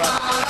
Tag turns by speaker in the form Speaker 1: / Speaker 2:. Speaker 1: Right.